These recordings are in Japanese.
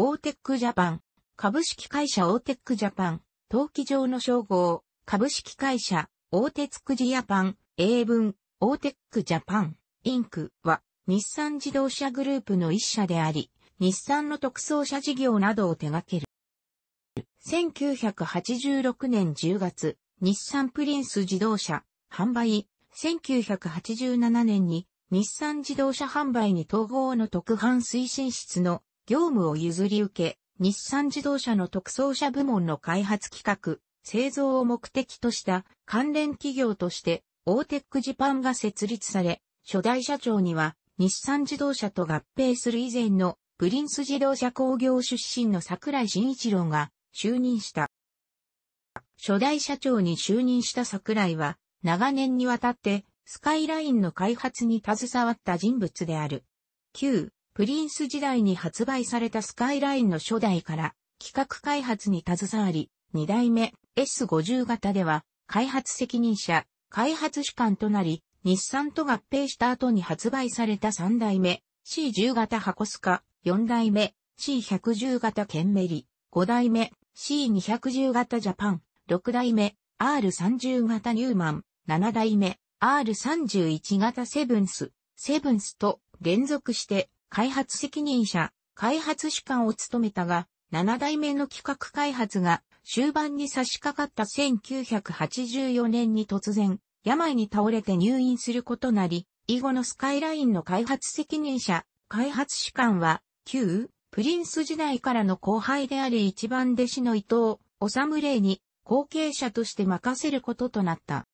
オーテックジャパン、株式会社オーテックジャパン、登記上の商号、株式会社、オーテツクジャパン、英文、 Autech Japan, Inc. は、日産自動車グループの一社であり、日産の特装車事業などを手掛ける。1986年10月、日産プリンス自動車、販売。1987年に日産自動車販売に統合の特販推進室の業務を譲り受け、日産自動車の特装車部門の開発企画、製造を目的とした関連企業として、オーテックジパンが設立され、初代社長には日産自動車と合併する以前のプリンス自動車工業出身の桜井慎一郎が就任した。初代社長に就任した桜井は長年にわたってスカイラインの開発に携わった人物である。旧プリンス時代に発売されたスカイラインの初代から企画開発に携わり、2代目 S50 型では開発責任者、開発主幹となり、日産と合併した後に発売された3代目 C10 型箱スカ、4代目 C110 型ケンメリ、5代目 C210 型ジャパン、6代目 R30 型ニューマン、7代目 R31 型セブンス、セブンスと連続して開発責任者、開発主幹を務めたが、7代目の企画開発が終盤に差し掛かった1984年に突然、病に倒れて入院することなり、以後のスカイラインの開発責任者、開発主幹は、旧プリンス時代からの後輩であり一番弟子の伊藤、治霊に後継者として任せることとなった。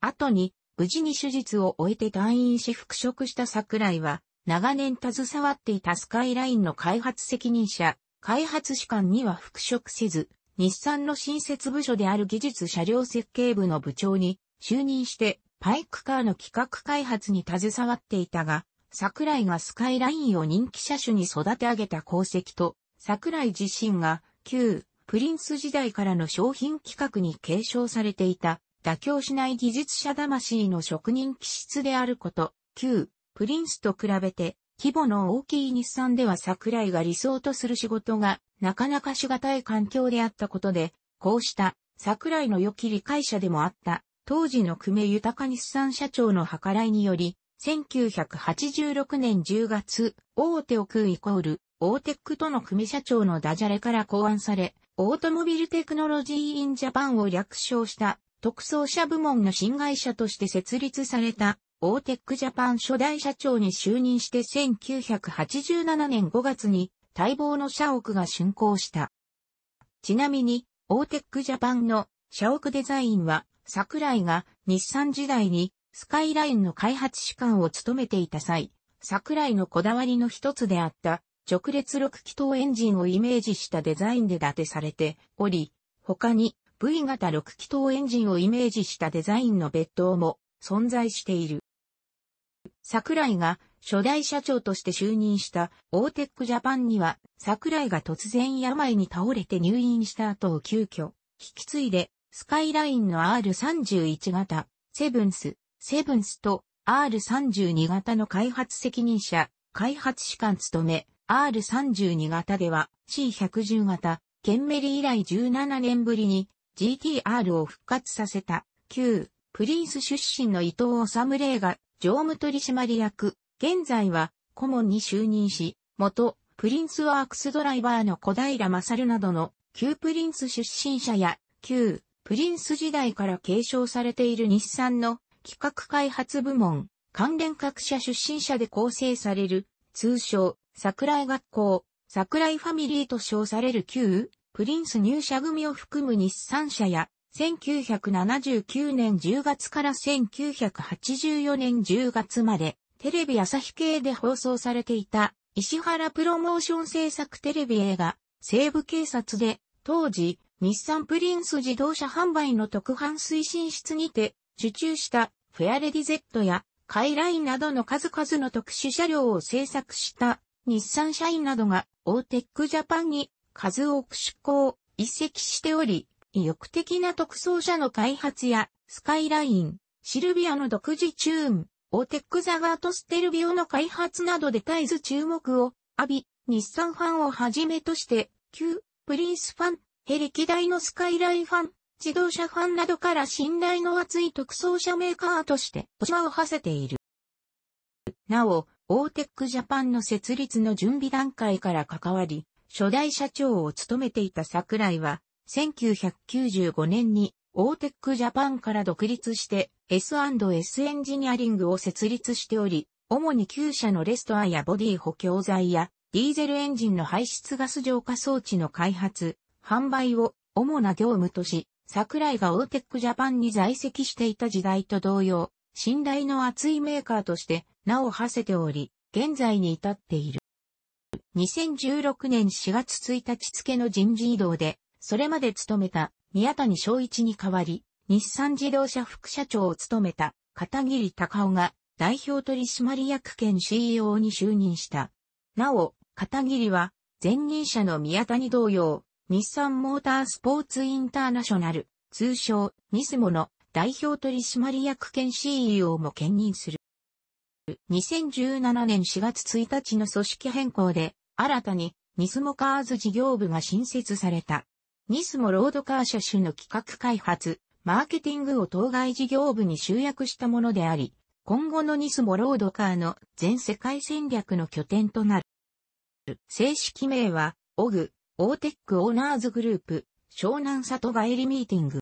後に、無事に手術を終えて退院し復職した桜井は、長年携わっていたスカイラインの開発責任者、開発士官には復職せず、日産の新設部署である技術車両設計部の部長に就任してパイクカーの企画開発に携わっていたが、桜井がスカイラインを人気車種に育て上げた功績と、桜井自身が旧プリンス時代からの商品企画に継承されていた妥協しない技術者魂の職人気質であること、旧プリンスと比べて、規模の大きい日産では桜井が理想とする仕事がなかなかしがたい環境であったことで、こうした桜井の良き理解者でもあった。当時の久米豊日産社長の計らいにより、1986年10月、大手を食うイコール、オーテックとの久米社長のダジャレから考案され、 Automobile Technology in Japan を略称した特装車部門の新会社として設立されたオーテックジャパン初代社長に就任して1987年5月に待望の社屋が竣工した。ちなみに、オーテックジャパンの社屋デザインは、桜井が日産時代にスカイラインの開発士官を務めていた際、桜井のこだわりの一つであった直列6気筒エンジンをイメージしたデザインで建てされており、他に V 型6気筒エンジンをイメージしたデザインの別途も存在している。桜井が初代社長として就任したオーテックジャパンには、桜井が突然病に倒れて入院した後を急遽、引き継いで、スカイラインの R31 型、セブンス、セブンスと R32 型の開発責任者、開発主管務め、R32 型では C110 型、ケンメリ以来17年ぶりに GTR を復活させた、旧プリンス出身の伊藤修令が常務取締役、現在は顧問に就任し、元プリンスワークスドライバーの古平勝などの旧プリンス出身者や旧プリンス時代から継承されている日産の企画開発部門、関連各社出身者で構成される通称桜井学校、桜井ファミリーと称される旧プリンス入社組を含む日産社や1979年10月から1984年10月まで、テレビ朝日系で放送されていた、石原プロモーション制作テレビ映画、西部警察で、当時、日産プリンス自動車販売の特販推進室にて、受注したフェアレディ Z やカイラインなどの数々の特殊車両を製作した日産社員などがオーテックジャパンに数多く出向、移籍しており、意欲的な特装車の開発や、スカイライン、シルビアの独自チューン、オーテックザガートステルビオの開発などで絶えず注目を浴び、日産ファンをはじめとして、旧プリンスファン、ヘ歴代のスカイラインファン、自動車ファンなどから信頼の厚い特装車メーカーとして、名を馳せている。なお、オーテックジャパンの設立の準備段階から関わり、初代社長を務めていた桜井は、1995年にオーテックジャパンから独立して S&S エンジニアリングを設立しており、主に旧車のレストアやボディ補強材やディーゼルエンジンの排出ガス浄化装置の開発、販売を主な業務とし、桜井がオーテックジャパンに在籍していた時代と同様、信頼の厚いメーカーとして名を馳せており、現在に至っている。2016年4月1日付の人事異動で、それまで務めた宮谷昭一に代わり、日産自動車副社長を務めた片桐隆夫が代表取締役兼 CEO に就任した。なお、片桐は前任者の宮谷同様、日産モータースポーツインターナショナル、通称ニスモの代表取締役兼 CEO も兼任する。2017年4月1日の組織変更で、新たにニスモカーズ事業部が新設された。ニスモロードカー車種の企画開発、マーケティングを当該事業部に集約したものであり、今後のニスモロードカーの全世界戦略の拠点となる。正式名は、 AOG、オーテックオーナーズグループ、湘南里帰りミーティング。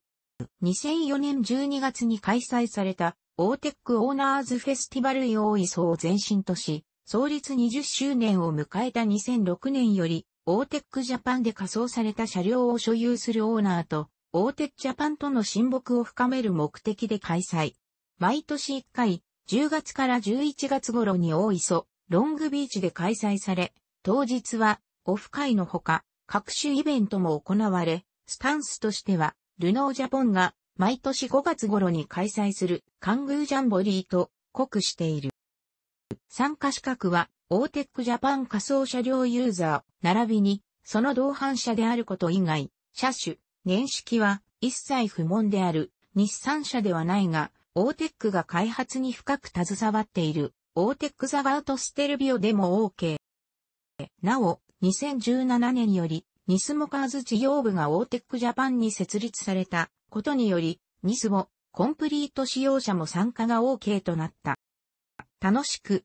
2004年12月に開催された、オーテックオーナーズフェスティバル in 大磯を前身とし、創立20周年を迎えた2006年より、オーテックジャパンで架装された車両を所有するオーナーと、オーテックジャパンとの親睦を深める目的で開催。毎年1回、10月から11月頃に大磯、ロングビーチで開催され、当日は、オフ会のほか、各種イベントも行われ、スタンスとしては、ルノージャポンが毎年5月頃に開催するカングージャンボリーと酷している。参加資格は、オーテックジャパン仮想車両ユーザー、並びに、その同伴車であること以外、車種、年式は一切不問である、日産車ではないが、オーテックが開発に深く携わっている、オーテックザガートステルビオでも OK。なお、2017年より、ニスモカーズ事業部がオーテックジャパンに設立されたことにより、ニスモ、コンプリート仕様車も参加が OK となった。楽しく